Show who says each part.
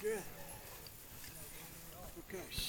Speaker 1: Good. Okay.